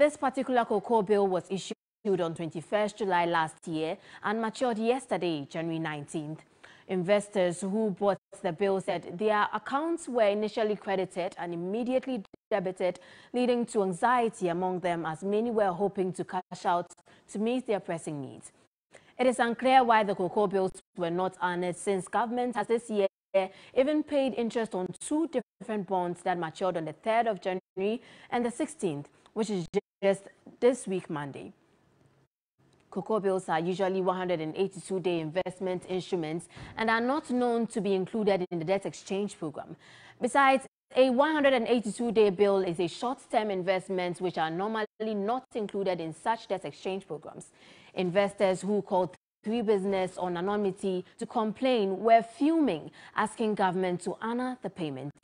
This particular cocoa bill was issued on 21st July last year and matured yesterday, January 19th. Investors who bought the bill said their accounts were initially credited and immediately debited, leading to anxiety among them as many were hoping to cash out to meet their pressing needs. It is unclear why the cocoa bills were not honored since government has this year even paid interest on two different bonds that matured on the 3rd of January and the 16th, which is just this week Monday. Cocoa bills are usually 182-day investment instruments and are not known to be included in the debt exchange program. Besides, a 182-day bill is a short-term investment which are normally not included in such debt exchange programs. Investors who called Three Business on anonymity to complain were fuming, asking government to honor the payment.